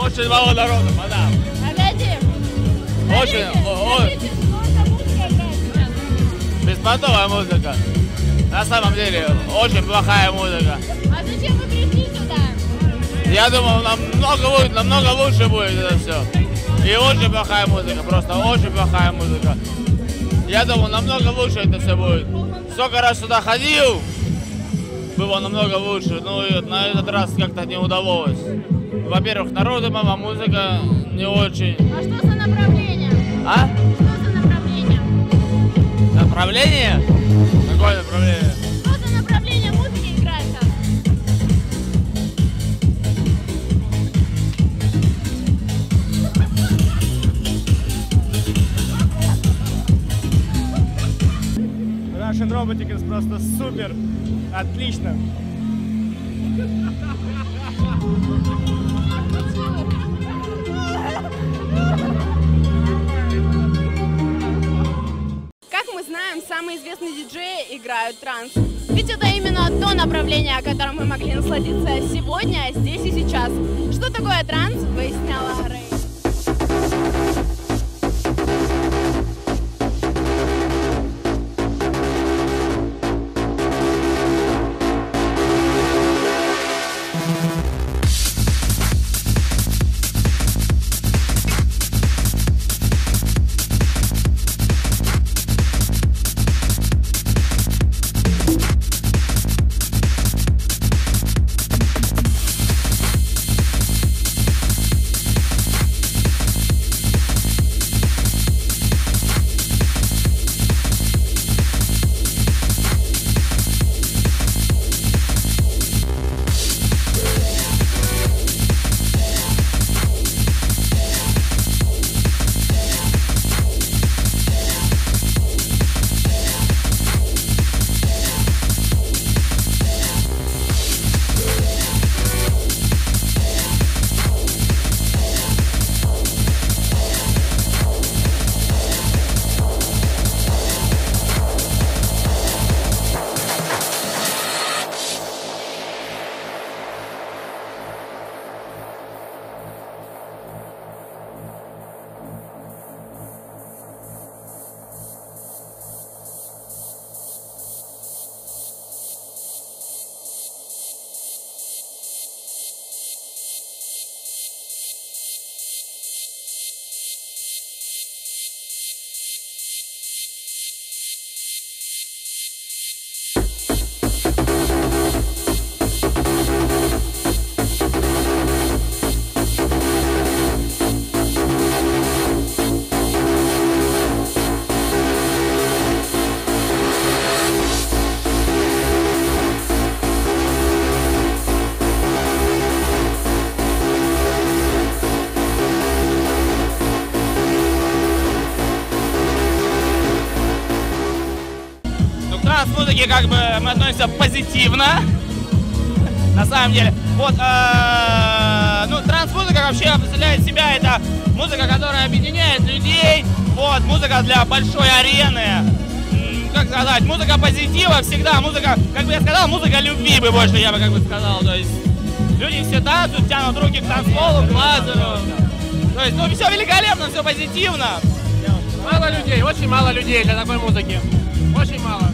Очень мало народу, мадам. Погоди. Очень, о- о- Скажите, сколько музыка играет сейчас? беспонтовая музыка. На самом деле, очень плохая музыка. А зачем вы пришли сюда? Я думал, намного будет, намного лучше будет это все. И очень плохая музыка, просто очень плохая музыка. Я думал, намного лучше это все будет. Сколько раз сюда ходил, было намного лучше. Ну и на этот раз как-то не удалось. Во-первых, народу мало, музыка не очень. А что за направление? А? Что за направление? Направление? Какое направление? Что за направление музыки играет сейчас? Russian Robotics просто супер, отлично. Знаем, самые известные диджеи играют транс. Ведь это именно то направление, которым мы могли насладиться сегодня, здесь и сейчас. Что такое транс, выясняла Рэй. Ну, к транс-музыке как бы мы относимся позитивно. На самом деле. Вот, э, ну, транс-музыка вообще представляет себя, это музыка, которая объединяет людей. Вот, музыка для большой арены. Как сказать, музыка позитива всегда, музыка, как бы я сказал, музыка любви бы больше, я бы как бы сказал. То есть люди все танцуют, тянут руки к танцполу, к лазеру. То есть, ну, все великолепно, все позитивно. Мало людей, очень мало людей для такой музыки. Очень мало.